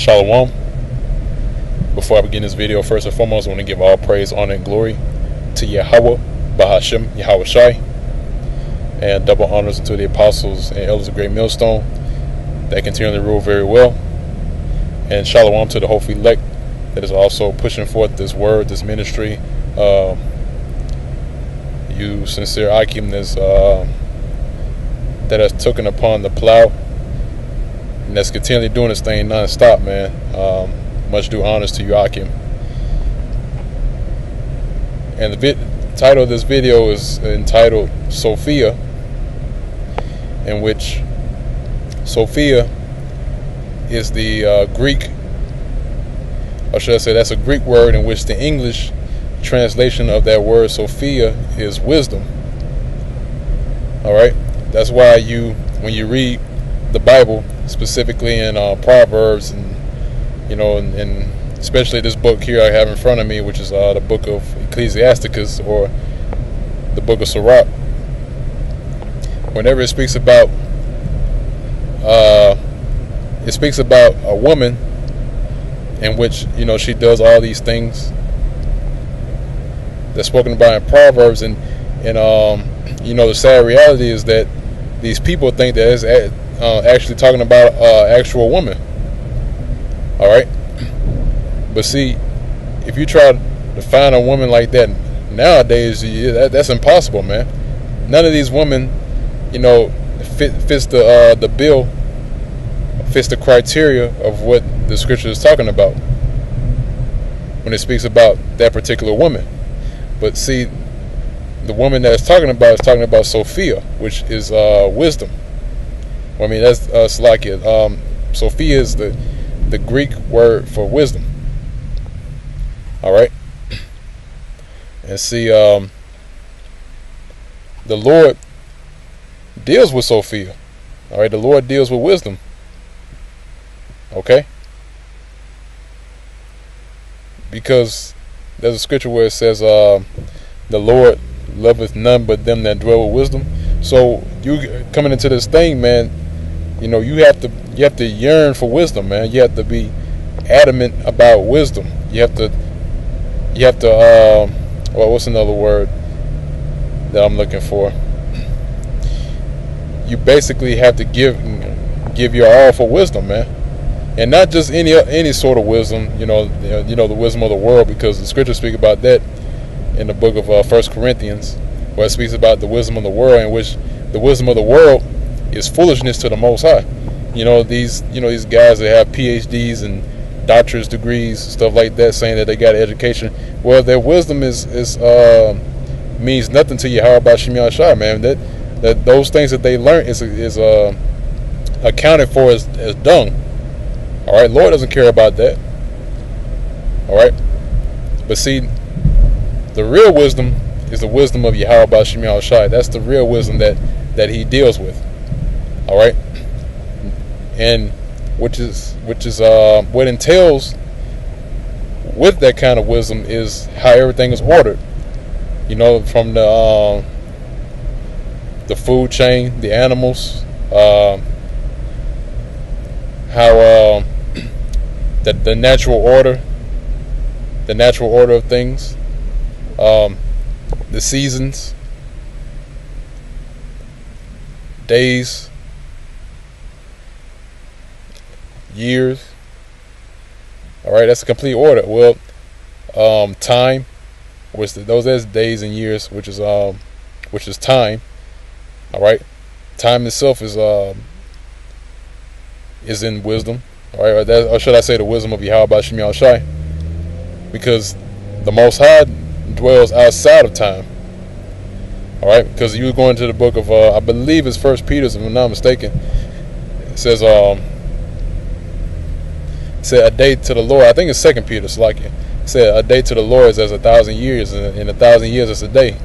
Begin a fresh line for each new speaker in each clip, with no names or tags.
Shalom. Before I begin this video, first and foremost, I want to give all praise, honor, and glory to Yahweh, Bahashem, Yahweh Shai, and double honors to the apostles and elders of Great Millstone that continually rule very well. And Shalom to the hopefully elect that is also pushing forth this word, this ministry. Uh, you sincere Akim that's, uh, that has taken upon the plow and that's continually doing this thing non-stop, man. Um, much due honors to you, Akim. And the title of this video is entitled Sophia, in which Sophia is the uh, Greek, or should I say, that's a Greek word in which the English translation of that word Sophia is wisdom. All right, that's why you, when you read the Bible, specifically in uh, Proverbs, and you know, and, and, especially this book here I have in front of me, which is uh, the book of Ecclesiasticus or the book of Sirach. Whenever it speaks about, uh, it speaks about a woman in which you know she does all these things that's spoken about in Proverbs, and and um, you know the sad reality is that these people think that it's uh, actually talking about uh, actual woman. All right, but see, if you try to find a woman like that nowadays, that, that's impossible, man. None of these women, you know, fit, fits the uh, the bill, fits the criteria of what the scripture is talking about when it speaks about that particular woman. But see, the woman that's talking about is talking about Sophia, which is uh, wisdom. I mean, that's uh, Slakia. Um, Sophia is the the Greek word for wisdom. All right, and see, um, the Lord deals with Sophia. All right, the Lord deals with wisdom. Okay, because there's a scripture where it says, uh, "The Lord loveth none but them that dwell with wisdom." So you coming into this thing, man you know, you have to you have to yearn for wisdom, man. You have to be adamant about wisdom. You have to you have to um, well, what's another word that I'm looking for? You basically have to give give your all for wisdom, man, and not just any any sort of wisdom. You know, you know the wisdom of the world, because the scriptures speak about that in the book of uh, First Corinthians, where it speaks about the wisdom of the world, in which the wisdom of the world is foolishness to the Most High. You know these you know these guys that have PhDs and doctor's degrees stuff like that, saying that they got education. Well, their wisdom is is uh, means nothing to you. How about Shemiah Shah, man? That that those things that they learn is is uh, accounted for as, as dung. All right, Lord doesn't care about that. All right, but see, the real wisdom is the wisdom of Yahweh Shemiah Shai. That's the real wisdom that that He deals with all right? And which is which is uh, what entails with that kind of wisdom is how everything is ordered. You know from the uh, the food chain the animals uh, how uh, the, the natural order the natural order of things um, the seasons days years. All right, that's a complete order. Well, um, time, which those as days and years, which is um, which is time. All right, time itself is um, is in wisdom. All right, or, that, or should I say the wisdom of Yahweh by Shemiel Shai? Because the Most High dwells outside of time. All right, because you go into the book of uh, I believe it's First Peter, if I'm not mistaken. It says um said a day to the Lord. I think it's Second Peter, it's like it said a day to the Lord is as a thousand years, and in a thousand years is a day.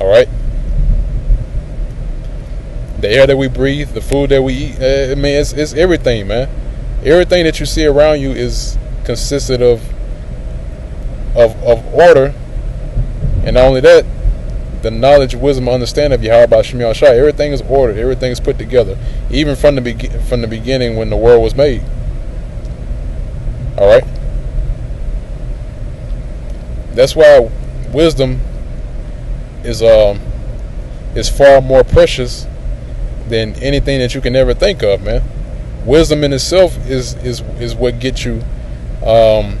All right. The air that we breathe, the food that we eat, uh, I mean, it's, it's everything, man. Everything that you see around you is consisted of of of order, and not only that, the knowledge, wisdom, understanding of Yahweh by Shem Shai. Everything is ordered. Everything is put together, even from the be- from the beginning when the world was made. All right. That's why wisdom is um is far more precious than anything that you can ever think of, man. Wisdom in itself is is is what gets you um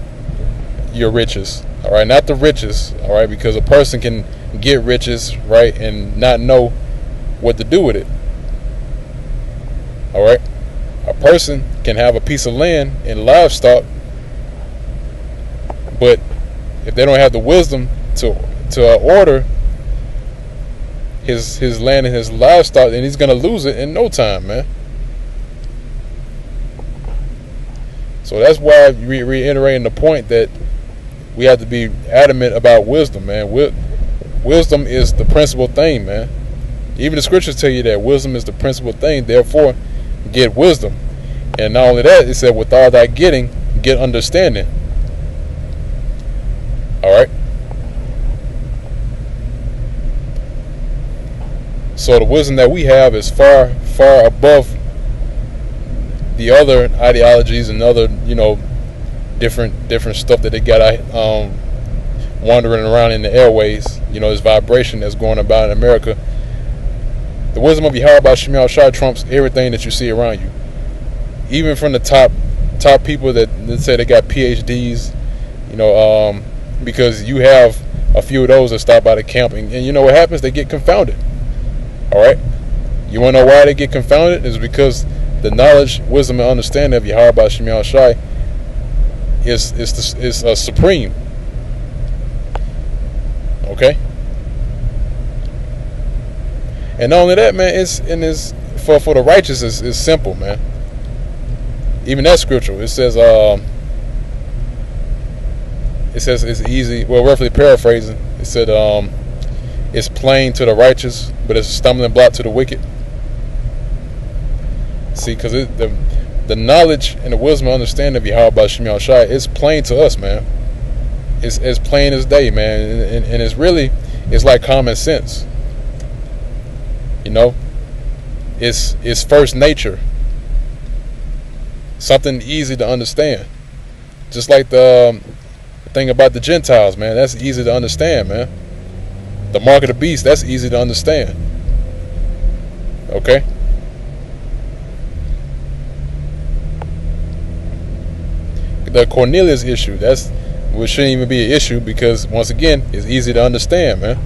your riches. All right, not the riches. All right, because a person can get riches, right, and not know what to do with it. All right, a person can have a piece of land and livestock, but if they don't have the wisdom to to uh, order his his land and his livestock, then he's gonna lose it in no time, man. So that's why re- reiterating the point that we have to be adamant about wisdom, man. Wisdom is the principal thing, man. Even the scriptures tell you that wisdom is the principal thing. Therefore, get wisdom. And not only that, it said, with all that getting, get understanding. All right. So the wisdom that we have is far, far above the other ideologies and other, you know, different different stuff that they got um, wandering around in the airways. You know, this vibration that's going about in America. The wisdom of Yahweh by Shemal Shah trumps everything that you see around you. Even from the top top people that, that say they got PhDs, you know, um, because you have a few of those that stop by the camp, and, and you know what happens? They get confounded. All right. You want to know why they get confounded? Is because the knowledge, wisdom, and understanding of Yahweh by Shemal Shai is is the, is uh, supreme. Okay. And not only that, man, it's in this for for the righteous is, is simple, man. Even that scripture, it says, um, it says it's easy. Well, roughly paraphrasing, it said, um, it's plain to the righteous, but it's a stumbling block to the wicked. See, because the the knowledge and the wisdom and understanding of Yahweh Shemiel Shai is plain to us, man. It's as plain as day, man. And, and, and, it's really, it's like common sense. You know? It's, it's first nature. Something easy to understand. Just like the, um, thing about the Gentiles, man. That's easy to understand, man. The mark of the beast, that's easy to understand. Okay? the Cornelius issue. That's which shouldn't even be an issue because once again, it's easy to understand, man.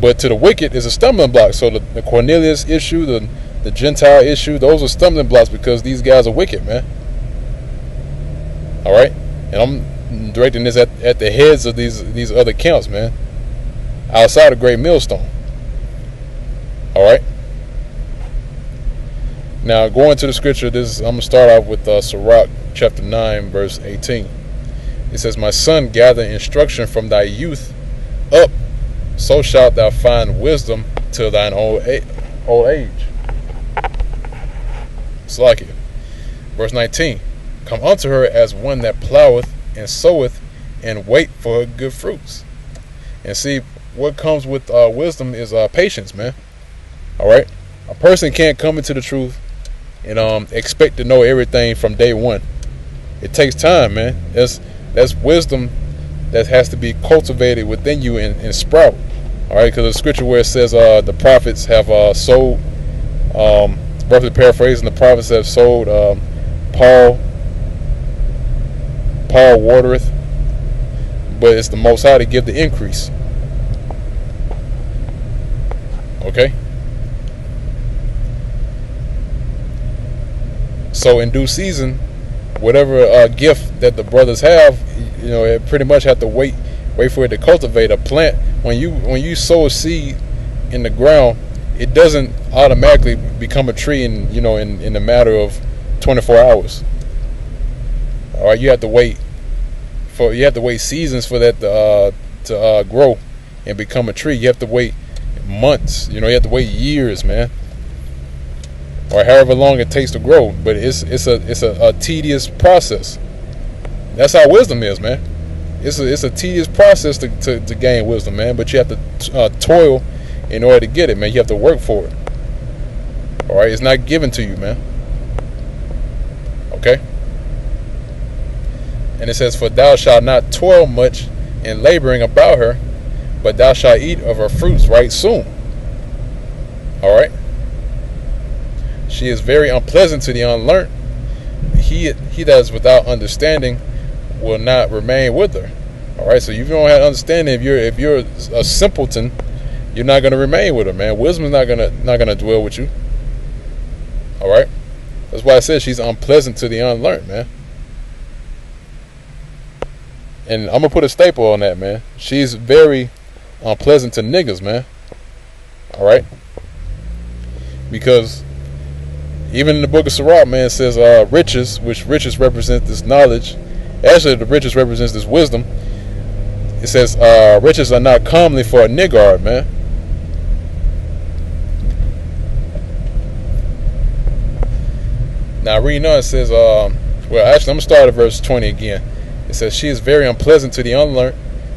But to the wicked is a stumbling block. So the, the Cornelius issue, the the Gentile issue, those are stumbling blocks because these guys are wicked, man. All right, and I'm directing this at, at the heads of these these other camps, man. Outside of Great Millstone. All right. Now, going to the scripture, this I'm gonna start off with uh, Sirach chapter nine, verse eighteen. It says, "My son, gather instruction from thy youth up, so shalt thou find wisdom till thine old age." Old age. It's like it. Verse 19 Come unto her as one that ploweth and soweth and wait for her good fruits. And see, what comes with uh, wisdom is uh, patience, man. All right? A person can't come into the truth and um, expect to know everything from day one. It takes time, man. That's that's wisdom that has to be cultivated within you and, and sprout. All right, because the scripture where it says uh, the prophets have uh, sold, um, roughly paraphrasing, the prophets have sold um, Paul. Paul watereth, but it's the Most High to give the increase. Okay. So in due season, whatever uh, gift that the brothers have, you know, it pretty much have to wait, wait for it to cultivate a plant. When you when you sow a seed in the ground, it doesn't automatically become a tree in you know in in a matter of 24 hours. All right, you have to wait for you have to wait seasons for that to, uh, to uh, grow and become a tree. You have to wait months. You know, you have to wait years, man or however long it takes to grow. But it's it's a it's a, a tedious process. That's how wisdom is, man. It's a, it's a tedious process to, to, to gain wisdom, man. But you have to uh, toil in order to get it, man. You have to work for it. All right, it's not given to you, man. Okay. And it says, "For thou shalt not toil much in laboring about her, but thou shalt eat of her fruits right soon." All right. She is very unpleasant to the unlearned. He he that is without understanding will not remain with her. All right. So if you don't have understanding, if you're if you're a simpleton, you're not going to remain with her, man. Wisdom is not gonna not gonna dwell with you. All right. That's why I said she's unpleasant to the unlearned, man. And I'm gonna put a staple on that, man. She's very unpleasant to niggas, man. All right. Because even in the book of Sirach, man, says uh, riches, which riches represent this knowledge. Actually, the riches represents this wisdom. It says uh, riches are not commonly for a niggard, man. Now, reading on, it says, um, well, actually, I'm to start at verse 20 again. It says, She is very unpleasant to the unlearned.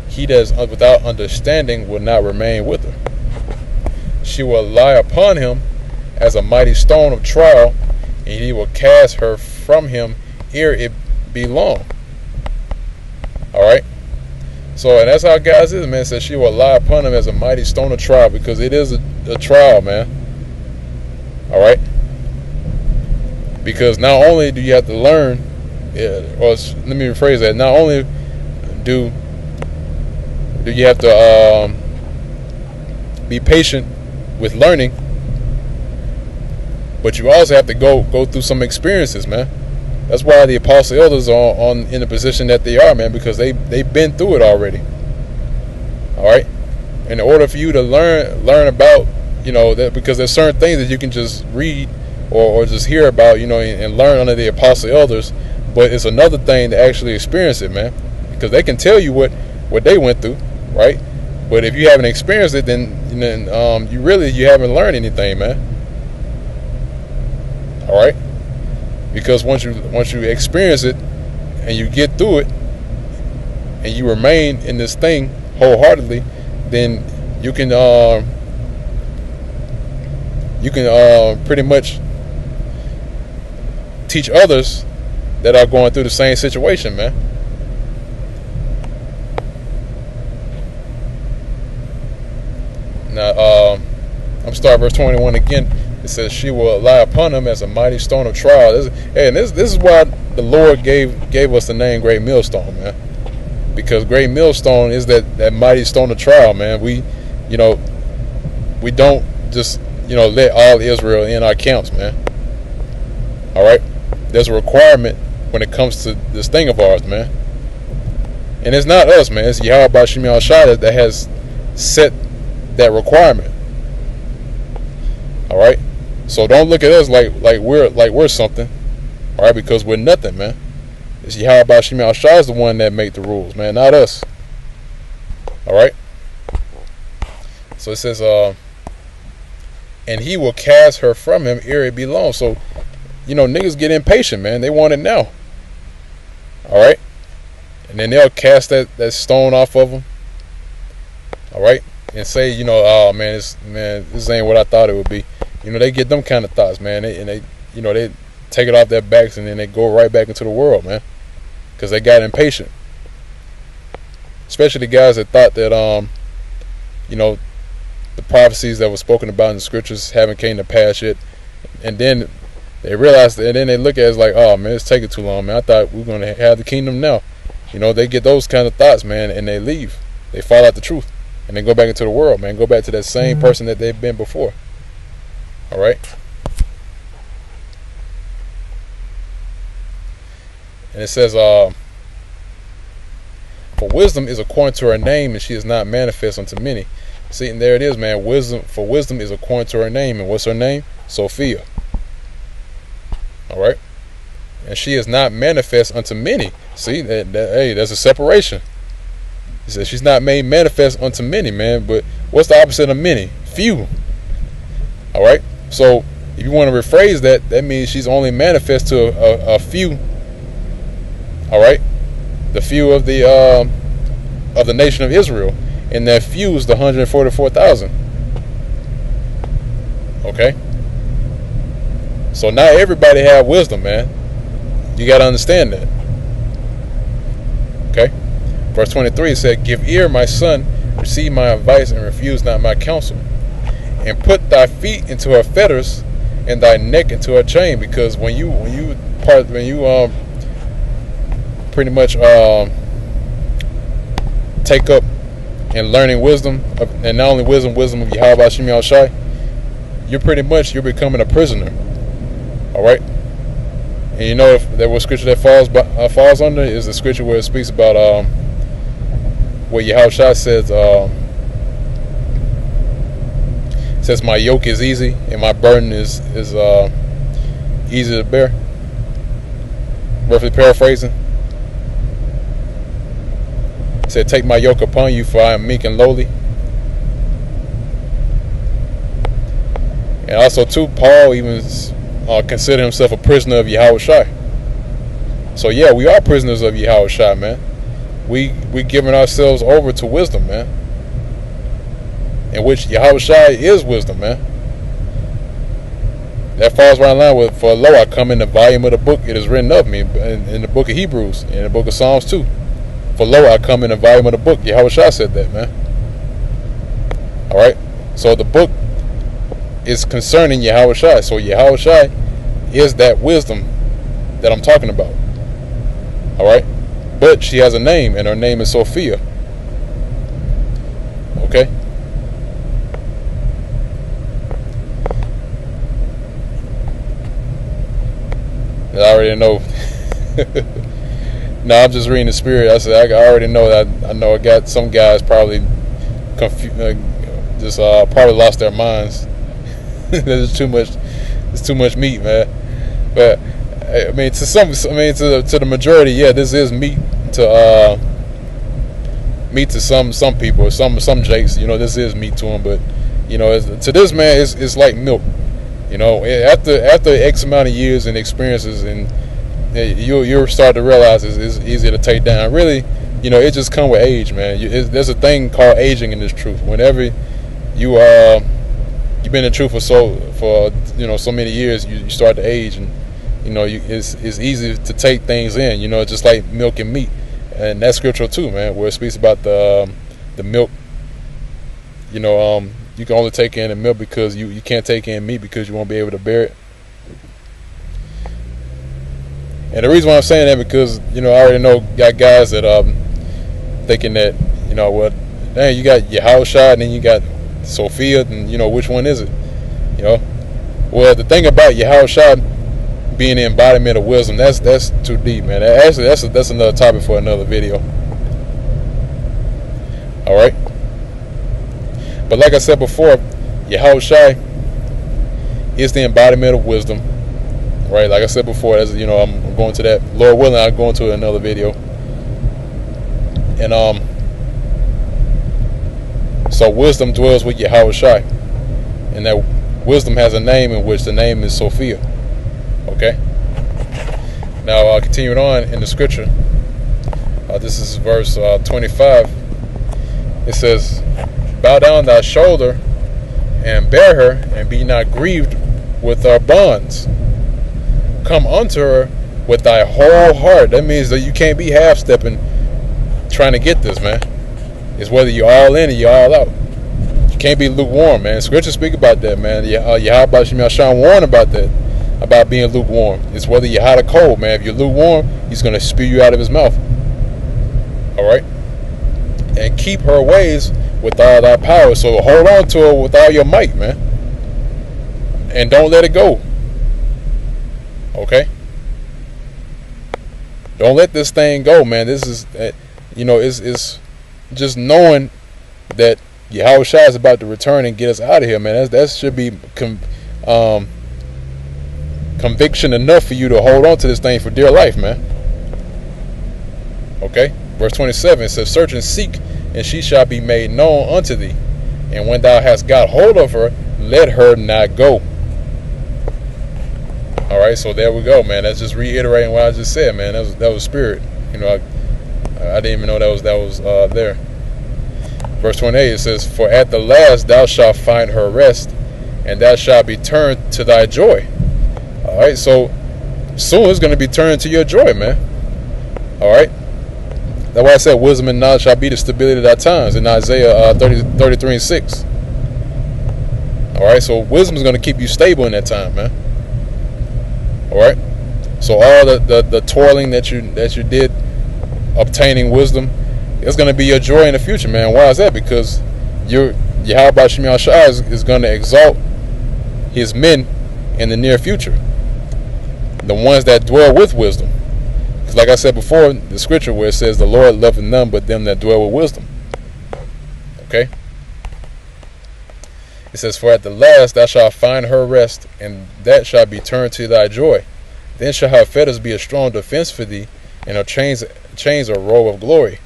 He is without understanding will not remain with her. She will lie upon him as a mighty stone of trial, and he will cast her from him ere it be long. All right. So, and that's how guys is, man. Says she will lie upon him as a mighty stone of trial because it is a, a trial, man. All right. Because not only do you have to learn, or let me rephrase that. Not only do do you have to um, be patient with learning, but you also have to go go through some experiences, man. That's why the apostle elders are on in the position that they are, man, because they they've been through it already. All right. In order for you to learn learn about, you know, that because there's certain things that you can just read or, or just hear about, you know, and, and learn under the apostle elders, but it's another thing to actually experience it, man, because they can tell you what what they went through, right? But if you haven't experienced it, then then um, you really you haven't learned anything, man. All right, because once you once you experience it and you get through it and you remain in this thing wholeheartedly, then you can uh, you can uh, pretty much teach others that are going through the same situation, man. Now, uh, I'm starting verse 21 again. It says, "She will lie upon him as a mighty stone of trial." This, and this this is why the Lord gave gave us the name Great Millstone, man. Because Great Millstone is that that mighty stone of trial, man. We, you know, we don't just you know let all Israel in our camps, man. All right, there's a requirement when it comes to this thing of ours, man. And it's not us, man. It's Yahweh Bashim Al that has set that requirement. All right. So don't look at us like like we're like we're something, all right? Because we're nothing, man. It's Yahweh Bashim Al is the one that make the rules, man, not us. All right. So it says, uh, and he will cast her from him ere it be long. So, you know, niggas get impatient, man. They want it now. All right. And then they'll cast that, that stone off of them. All right. And say, you know, oh man, this man, this ain't what I thought it would be. You know, they get them kind of thoughts, man. They, and they, you know, they take it off their backs and then they go right back into the world, man. Because they got impatient. Especially the guys that thought that, um, you know, the prophecies that were spoken about in the scriptures haven't came to pass yet. And then they realize, and then they look at it like, oh man, it's taking too long, man. I thought we are gonna have the kingdom now. You know, they get those kind of thoughts, man, and they leave. They fall out the truth, and they go back into the world, man. Go back to that same mm-hmm. person that they've been before. All right. And it says, uh, for wisdom is according to her name, and she is not manifest unto many. See, and there it is, man. Wisdom for wisdom is according to her name, and what's her name? Sophia. All right, and she is not manifest unto many. See, that, that hey, there's a separation. He says she's not made manifest unto many, man. But what's the opposite of many? Few. All right. So if you want to rephrase that, that means she's only manifest to a, a, a few. All right, the few of the um, of the nation of Israel, and that fused the 144,000. Okay? So now everybody have wisdom, man. You got to understand that. Okay? Verse 23 said, Give ear, my son, receive my advice, and refuse not my counsel. And put thy feet into her fetters, and thy neck into her chain. Because when you when you part when you um pretty much um take up and learning wisdom, and not only wisdom, wisdom of Yahweh Shem Shai, you're pretty much you're becoming a prisoner. All right. And you know if there was scripture that falls by, uh, falls under is the scripture where it speaks about um, where Yahushua says um, says my yoke is easy and my burden is is uh, easy to bear. Roughly paraphrasing. He said, Take my yoke upon you, for I am meek and lowly. And also, too, Paul even uh, consider himself a prisoner of Yahweh Shai. So yeah, we are prisoners of Yahweh Shai, man. We we giving ourselves over to wisdom, man. In which Yahweh Shai is wisdom, man. That falls right in line with for lo I come in the volume of the book it is written of me in, in the book of Hebrews, in the book of Psalms too. For lo I come in the volume of the book. Yahweh Shai said that, man. Alright? So the book is concerning Yahweh Shai. So Yahweh Shai is that wisdom that I'm talking about. All right? But she has a name, and her name is Sophia. Okay? I already know. no, I'm just reading the spirit. I said I already know that. I know I got some guys probably confused, uh, just uh, probably lost their minds there's too much. It's too much meat, man. But I mean, to some, I mean, to the, to the majority, yeah, this is meat to uh, meat to some some people, some some jakes. You know, this is meat to them. But you know, to this man, it's it's like milk. You know, after after X amount of years and experiences, and you you start to realize it's, it's easy to take down. Really, you know, it just come with age, man. You, there's a thing called aging in this truth. Whenever you uh you've been in truth for so for you know so many years, you, you start to age, and you know you, it's it's easy to take things in. You know, just like milk and meat, and that's scriptural too, man. Where it speaks about the um, the milk. You know, um, you can only take in the milk because you you can't take in meat because you won't be able to bear it. And the reason why I'm saying that because you know I already know got guys that um thinking that you know what, well, dang you got your house shot and then you got Sophia, and you know which one is it? You know, well the thing about Yahushua being the embodiment of wisdom, that's that's too deep, man. Actually, that's a, that's another topic for another video. All right, but like I said before, Yahushua is the embodiment of wisdom, right? Like I said before, as you know, I'm going to that. Lord willing, I'll go into another video, and um so wisdom dwells with Yahweh Shai. And that wisdom has a name in which the name is Sophia. Okay? Now, uh, continuing on in the scripture, uh, this is verse uh, 25. It says, Bow down thy shoulder and bear her, and be not grieved with our bonds. Come unto her with thy whole heart. That means that you can't be half stepping trying to get this, man. It's whether you're all in or you're all out. You can't be lukewarm, man. Scripture speak about that, man. Uh, Yahweh Shem warn about that, about being lukewarm. It's whether you're hot or cold, man. If you're lukewarm, he's going to spew you out of his mouth. All right? And keep her ways with all thy power. So hold on to it with all your might, man. And don't let it go. Okay? Don't let this thing go, man. This is, uh, you know, it's, it's just knowing that Yahweh Shai is about to return and get us out of here, man. That's, that should be com, um, conviction enough for you to hold on to this thing for dear life, man. Okay? Verse 27 says, Search and seek, and she shall be made known unto thee. And when thou hast got hold of her, let her not go. All right, so there we go, man. That's just reiterating what I just said, man. That was that was spirit. You know, I, I didn't even know that was that was uh, there. Verse 28 it says, For at the last thou shalt find her rest, and thou shalt be turned to thy joy. All right, so soon it's going to be turned to your joy, man. All right. That's why I said wisdom and knowledge shall be the stability of thy times in Isaiah uh, 30, 33 and 6. All right, so wisdom is going to keep you stable in that time, man. All right. So all the, the, the toiling that you that you did obtaining wisdom, it's going to be your joy in the future, man. Why is that? Because your Yahweh Shemiah Shah is, is going to exalt his men in the near future. The ones that dwell with wisdom. Because like I said before, the scripture where it says, The Lord loveth none but them that dwell with wisdom. Okay? It says, For at the last thou shalt find her rest, and that shall be turned to thy joy. Then shall her fetters be a strong defense for thee, and her chains, chains a robe of glory.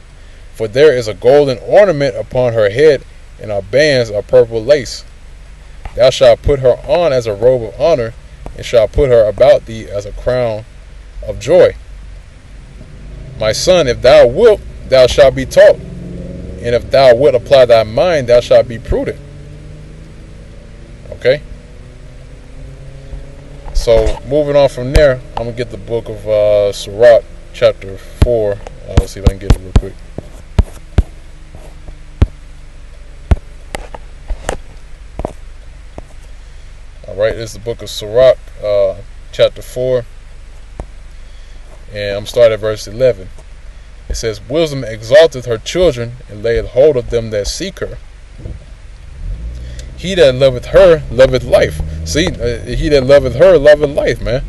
For there is a golden ornament upon her head, and her bands are purple lace. Thou shalt put her on as a robe of honor, and shalt put her about thee as a crown of joy. My son, if thou wilt, thou shalt be taught, and if thou wilt apply thy mind, thou shalt be prudent. Okay? So, moving on from there, I'm going to get the book of uh, Sirach, chapter 4. Uh, let's see if I can get it real quick. Alright, this is the book of Sirach, uh, chapter 4. And I'm starting at verse 11. It says, Wisdom exalteth her children, and layeth hold of them that seek her. He that loveth her loveth life. See, uh, he that loveth her loveth life, man.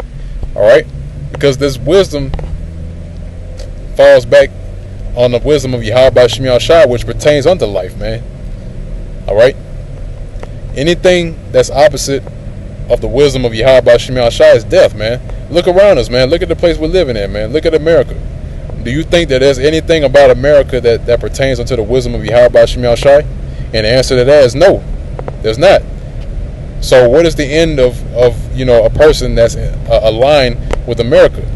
Alright? Because this wisdom falls back on the wisdom of Yahweh Shemiah Shah, which pertains unto life, man. Alright? Anything that's opposite of the wisdom of Yahweh Shemiah Shah is death, man. Look around us, man. Look at the place we're living in, man. Look at America. Do you think that there's anything about America that, that pertains unto the wisdom of Yahweh Shemiah Shai? And the answer to that is no. There's not. So what is the end of, of you know a person that's uh, aligned with America?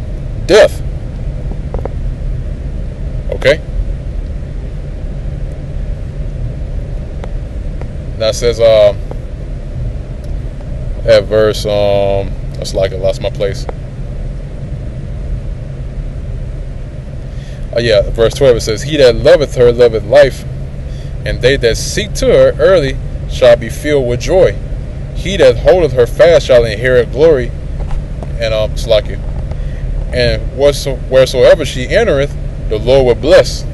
Death. Okay. That says uh at verse um it's like I lost my place. Uh, yeah, verse 12 it says, He that loveth her loveth life, and they that seek to her early shall be filled with joy. He that holdeth her fast shall inherit glory. And um, it. And wheresoever she entereth, the Lord will bless.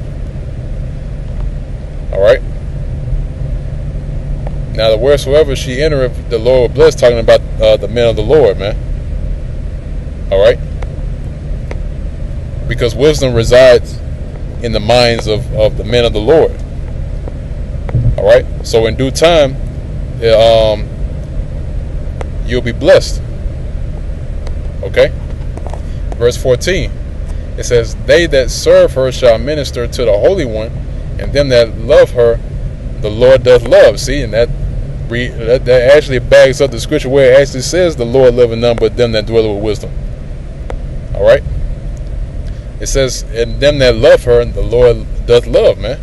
All right. Now, the wheresoever she entereth, the Lord will bless. Talking about uh, the men of the Lord, man. All right. Because wisdom resides in the minds of, of the men of the Lord. All right. So in due time, um, you'll be blessed. Okay? Verse 14 it says, They that serve her shall minister to the Holy One, and them that love her, the Lord doth love. See, and that, re, that, that actually backs up the scripture where it actually says, The Lord loveth none but them that dwell with wisdom. All right? It says, And them that love her, and the Lord doth love, man.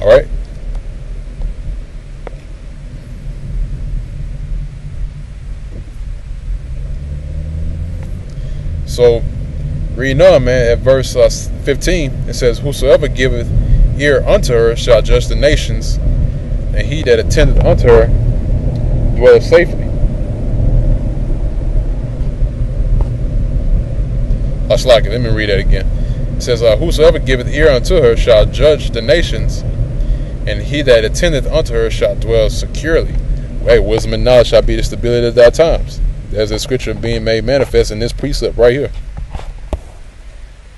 All right? So, reading on, man, at verse uh, 15, it says, Whosoever giveth ear unto her shall judge the nations, and he that attendeth unto her dwelleth safely. It. Let me read that again. It says, uh, Whosoever giveth ear unto her shall judge the nations, and he that attendeth unto her shall dwell securely. Hey, wisdom and knowledge shall be the stability of thy times. There's a scripture being made manifest in this precept right here.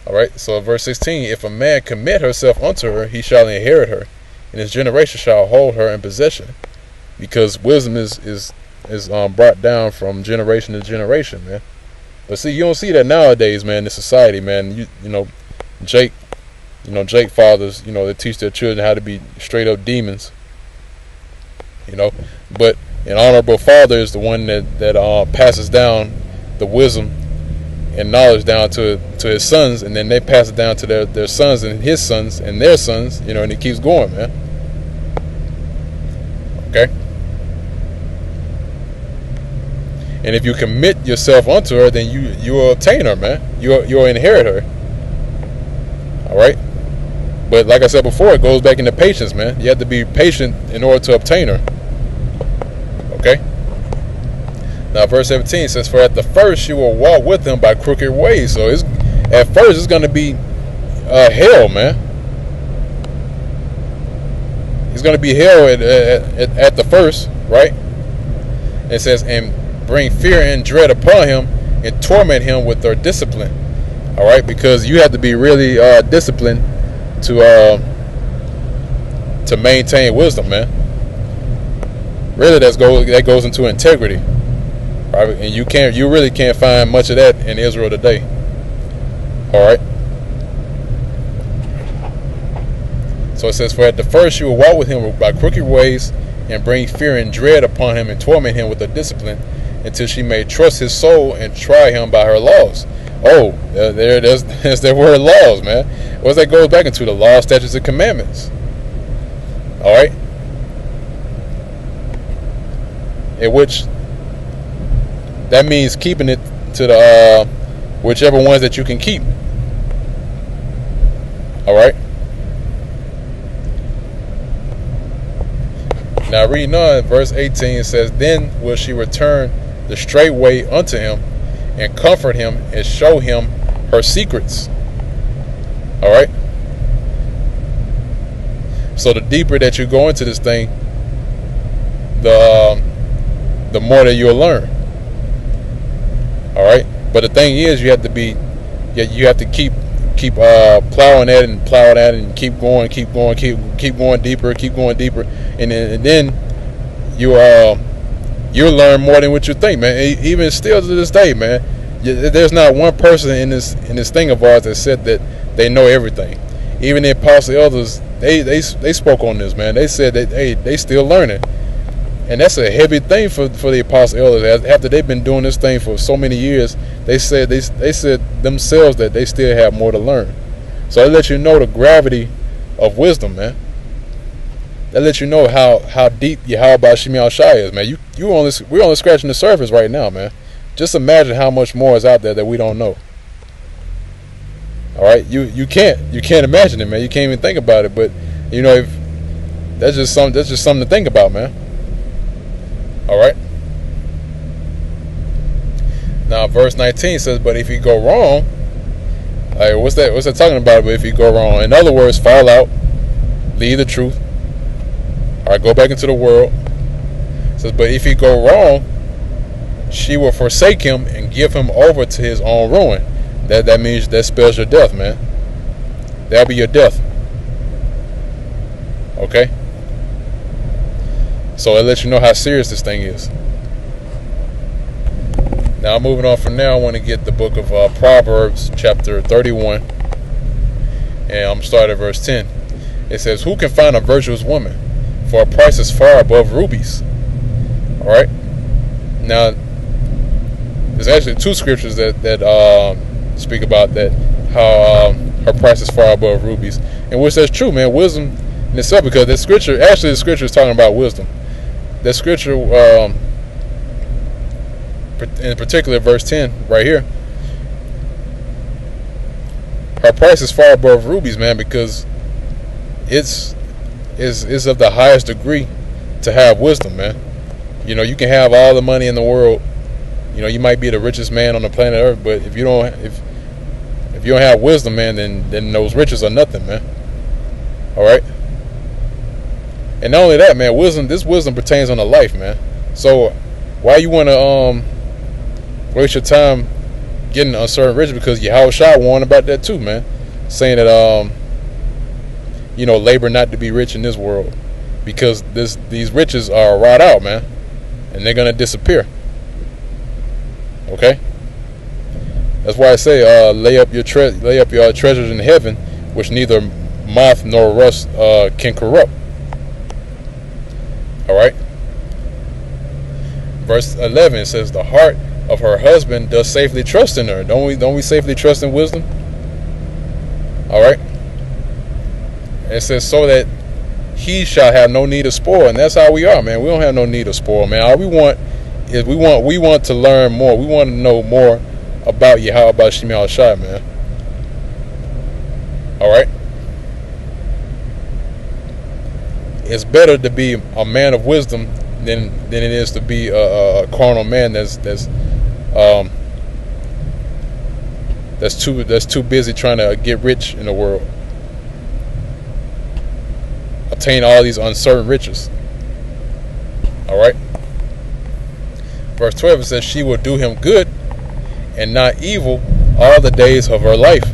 All right, so verse 16 If a man commit herself unto her, he shall inherit her, and his generation shall hold her in possession. Because wisdom is is is um, brought down from generation to generation, man. But see, you don't see that nowadays, man, in society, man. You you know, Jake, you know, Jake fathers, you know, they teach their children how to be straight up demons. You know, but an honorable father is the one that that uh, passes down the wisdom and knowledge down to to his sons, and then they pass it down to their their sons and his sons and their sons. You know, and it keeps going, man. And if you commit yourself unto her, then you you will obtain her, man. You you'll inherit her. All right. But like I said before, it goes back into patience, man. You have to be patient in order to obtain her. Okay. Now, verse 17 says, "For at the first you will walk with him by crooked ways." So it's at first it's going to be uh, hell, man. It's going to be hell at, at, at the first, right? It says, "And bring fear and dread upon him, and torment him with their discipline." All right, because you have to be really uh, disciplined to uh, to maintain wisdom, man. Really, that's go that goes into integrity, right? And you can't, you really can't find much of that in Israel today. All right. So it says, "For at the first you will walk with him by crooked ways, and bring fear and dread upon him, and torment him with a discipline, until she may trust his soul and try him by her laws." Oh, there, there's, there's their word laws, man. What that goes back into the law, statutes, and commandments. All right. In which that means keeping it to the uh, whichever ones that you can keep. All right. Now reading on, verse 18 says, Then will she return the straight way unto him, and comfort him, and show him her secrets. All right. So the deeper that you go into this thing, the um, the more that you'll learn. All right. But the thing is, you have to be, you have to keep keep uh, plowing at it and plowing at it and keep going, keep going, keep keep going deeper, keep going deeper, and then, and then you uh you'll learn more than what you think, man. Even still to this day, man, there's not one person in this in this thing of ours that said that they know everything. Even the apostle elders, they they they spoke on this, man. They said that hey, they still learning, and that's a heavy thing for for the apostle elders. After they've been doing this thing for so many years, they said they they said themselves that they still have more to learn. So they let you know the gravity of wisdom, man. That lets you know how how deep Yahweh Shemiel Shai is, man. You you only we're only scratching the surface right now, man. Just imagine how much more is out there that we don't know. All right, you you can't you can't imagine it, man. You can't even think about it. But you know, if that's just some that's just something to think about, man. All right. Now, verse 19 says, "But if you go wrong, like what's that? What's that talking about? But if you go wrong, in other words, fall out, leave the truth. All right, go back into the world." It says, "But if he go wrong, she will forsake him and give him over to his own ruin." That that means that spells your death, man. That'll be your death. Okay? So it lets you know how serious this thing is. Now, moving on from there, I want to get the book of uh, Proverbs, chapter 31, and I'm starting at verse 10. It says, Who can find a virtuous woman? For a price is far above rubies. All right? Now, there's actually two scriptures that, that um, speak about that how um, her price is far above rubies, and which that's true, man. Wisdom in itself, because the scripture actually the scripture is talking about wisdom. The scripture, um, in particular, verse ten, right here. Her price is far above rubies, man, because it's is is of the highest degree to have wisdom, man. You know, you can have all the money in the world. You know, you might be the richest man on the planet Earth, but if you don't, if if you don't have wisdom, man, then then those riches are nothing, man. All right. And not only that, man, wisdom. This wisdom pertains on the life, man. So why you want to um waste your time getting uncertain riches? Because Yahweh Shah warned about that too, man, saying that um you know labor not to be rich in this world because this these riches are right out, man, and they're gonna disappear. Okay. That's why I say, uh, lay up your tre- lay up your treasures in heaven, which neither moth nor rust uh, can corrupt. All right. Verse eleven says, "The heart of her husband does safely trust in her." Don't we? Don't we safely trust in wisdom? All right. It says, "So that he shall have no need of spoil," and that's how we are, man. We don't have no need of spoil, man. All we want is we want we want to learn more. We want to know more about Yahweh about Shemi Shai, man. All right. It's better to be a man of wisdom than than it is to be a, a carnal man that's that's um, that's too that's too busy trying to get rich in the world, obtain all these uncertain riches. All right. Verse 12 it says, She will do him good and not evil all the days of her life.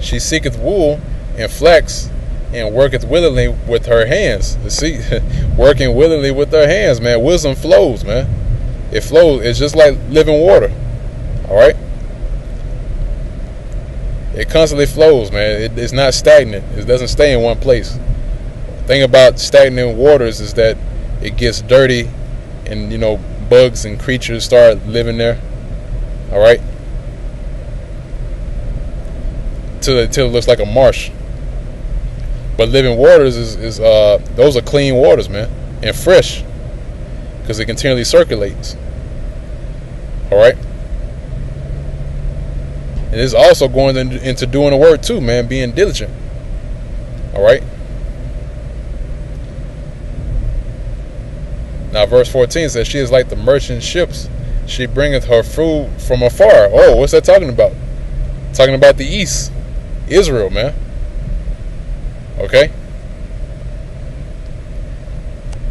She seeketh wool and flax and worketh willingly with her hands. You see, working willingly with her hands, man. Wisdom flows, man. It flows. It's just like living water. All right. It constantly flows, man. It, it's not stagnant. It doesn't stay in one place. The thing about stagnant waters is that it gets dirty and you know bugs and creatures start living there. All right, till till it looks like a marsh. But living waters is, is uh those are clean waters, man, and fresh because it continually circulates. All right. And it's also going into doing the work too, man, being diligent. All right. Now, verse 14 says, She is like the merchant ships. She bringeth her food from afar. Oh, what's that talking about? Talking about the east. Israel, man. Okay?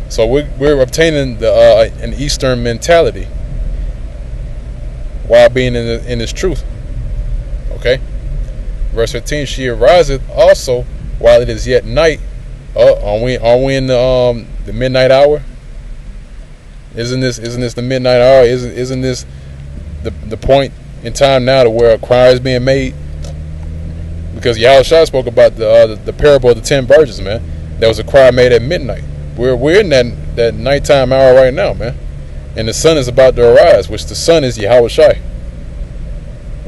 So we're, we're obtaining the, uh, an Eastern mentality while being in, the, in this truth. Okay? Verse 15, She ariseth also while it is yet night. Oh, are we, are we in the, um, the midnight hour? Isn't this isn't this the midnight hour? Isn't isn't this the the point in time now to where a choir is being made? Because Yahushua spoke about the, uh, the, the parable of the ten virgins, man. There was a choir made at midnight. We're we're in that that nighttime hour right now, man. And the sun is about to arise, which the sun is Yahushua.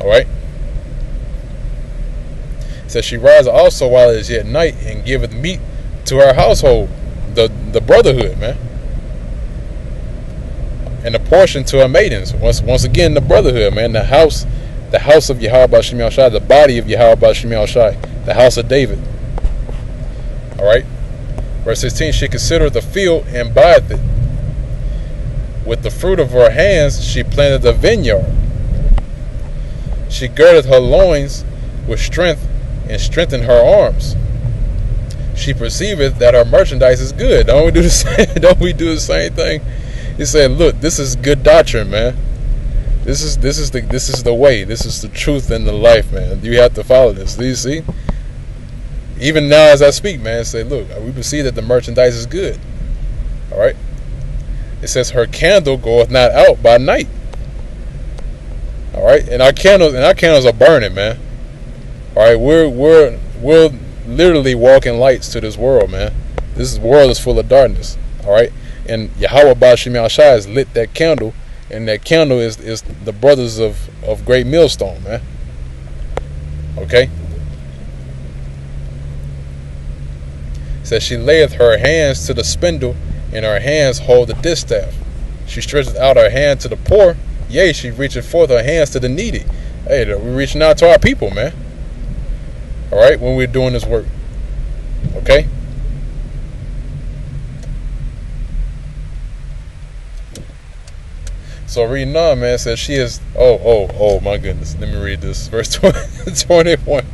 All right. Says she rises also while it is yet night and giveth meat to her household, the the brotherhood, man and a portion to her maidens. Once once again, the brotherhood, man, the house, the house of Yahweh Shemi Shai, the body of Yahweh Shemi Shai, the house of David. All right. Verse 16, she considered the field and buyeth it. With the fruit of her hands she planted a vineyard. She girded her loins with strength and strengthen her arms. She perceiveth that her merchandise is good. Don't we do the same? Don't we do the same thing? He said, "Look, this is good doctrine, man. This is this is the this is the way. This is the truth and the life, man. You have to follow this. Do you see? Even now, as I speak, man, say, look, we perceive that the merchandise is good. All right. It says, her candle goeth not out by night. All right, and our candles and our candles are burning, man. All right, we're we're we're literally walking lights to this world, man. This world is full of darkness. All right, and Yahweh Bashim Shai has lit that candle, and that candle is is the brothers of of Great Millstone, man. Okay. Says she layeth her hands to the spindle, and her hands hold the distaff. She stretcheth out her hand to the poor, yea, she reacheth forth her hands to the needy. Hey, we're reaching out to our people, man. All right, when we're doing this work. Okay. So reading on, man, says she is. Oh, oh, oh, my goodness. Let me read this. Verse 20, 21.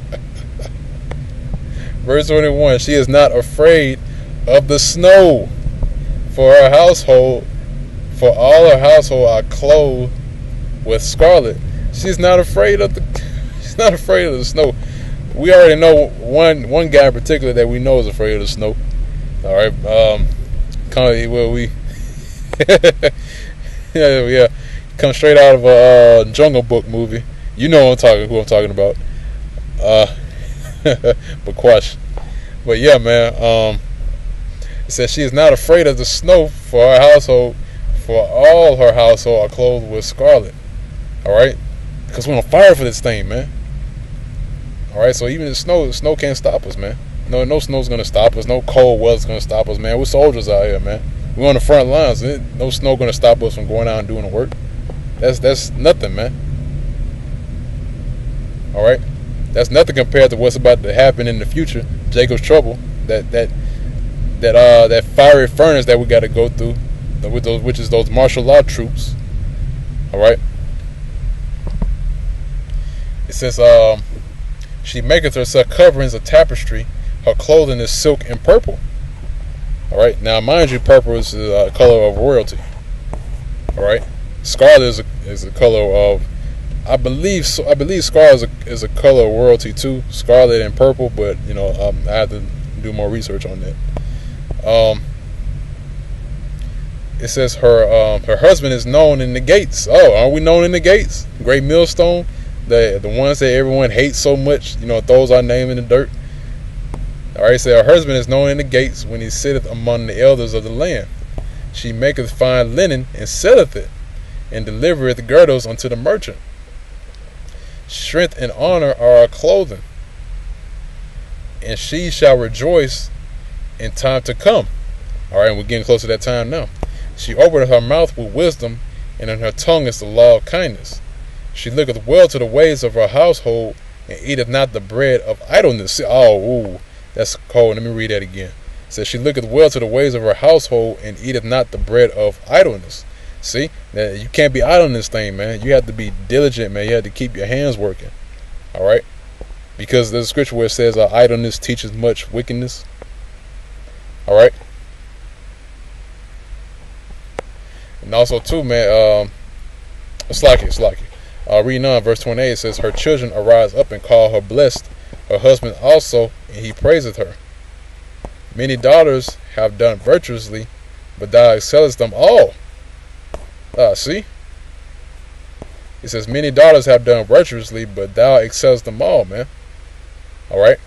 Verse 21 She is not afraid of the snow, for her household, for all her household are clothed with scarlet. She's not afraid of the. She's not afraid of the snow. We already know one one guy in particular that we know is afraid of the snow. All right, um, kind of well we yeah, yeah. Come straight out of a uh, Jungle Book movie. You know I'm talking who I'm talking about. Uh, but Quash. But yeah, man. Um, it says she is not afraid of the snow for her household, for all her household are clothed with scarlet. All right, because we're on fire for this thing, man. All right, so even the snow, the snow can't stop us, man. No, no snow's gonna stop us. No cold weather's gonna stop us, man. We're soldiers out here, man. We're on the front lines. No snow gonna stop us from going out and doing the work. That's that's nothing, man. All right, that's nothing compared to what's about to happen in the future. Jacob's trouble. That that that uh that fiery furnace that we got to go through, with those which is those martial law troops. All right. It says, um, she maketh herself coverings of tapestry. Her clothing is silk and purple. All right. Now, mind you, purple is the uh, color of royalty. All right. Scarlet is a, is a color of, I believe. So I believe scarlet is a, is a color of royalty too. Scarlet and purple, but you know, um, I have to do more research on that. Um, it says her um, her husband is known in the gates. Oh, are we known in the gates? Great millstone, the the ones that everyone hates so much. You know, throws our name in the dirt. All right, so her husband is known in the gates when he sitteth among the elders of the land. She maketh fine linen and selleth it, and delivereth girdles unto the merchant. Strength and honor are our clothing, and she shall rejoice in time to come. All right, we're getting close to that time now. She opened her mouth with wisdom, and in her tongue is the law of kindness. She looketh well to the ways of her household, and eateth not the bread of idleness. Oh, ooh, that's cold. Let me read that again. It says she looketh well to the ways of her household, and eateth not the bread of idleness. See, now, you can't be idle in this thing, man. You have to be diligent, man. You have to keep your hands working. All right, because there's a scripture where it says uh, idleness teaches much wickedness. All right. And also too, man, um, it's like it, it's like it. Uh, reading on verse 28 says, Her children arise up and call her blessed, her husband also, and he praiseth her. Many daughters have done virtuously, but thou excellest them all. Ah, see? It says, Many daughters have done virtuously, but thou excellest them all, man. Alright?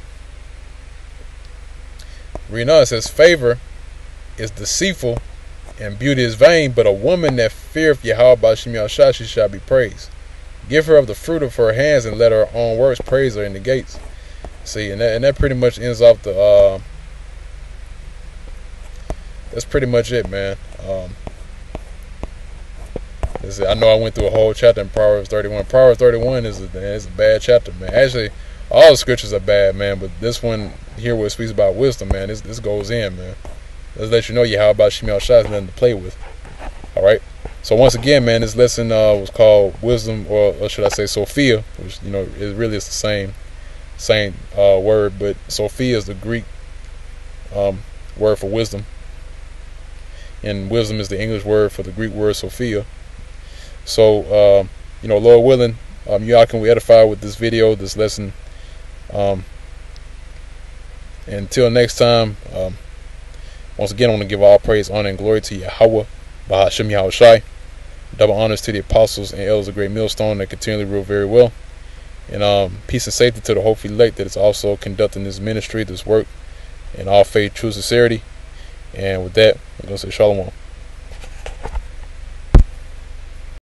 Reading on, it says, Favor is deceitful and beauty is vain, but a woman that feareth Yahweh by Shem Shah, she shall be praised. Give her of the fruit of her hands and let her own works praise her in the gates. See, and that, and that pretty much ends off the. Uh, that's pretty much it, man. Um, I know I went through a whole chapter in Proverbs 31. Proverbs 31 is a, is a bad chapter, man. Actually, all the scriptures are bad, man. But this one here, where it speaks about wisdom, man, this this goes in, man. Let's let you know you how about Shemel Shah is nothing to play with. All right. So once again, man, this lesson uh, was called wisdom, or, or, should I say Sophia, which you know it really is the same same uh, word, but Sophia is the Greek um, word for wisdom, and wisdom is the English word for the Greek word Sophia. So uh, you know, Lord willing, um, y'all can we edify with this video, this lesson. Um, until next time. Um, once again, I want to give all praise, honor, and glory to Yahweh, Bahashim Yahushai. Double honors to the apostles and elders of Great Millstone that continually rule very well. And um, peace and safety to the hopefully elect that is also conducting this ministry, this work, in all faith, true sincerity. And with that, I'm going to say Shalom.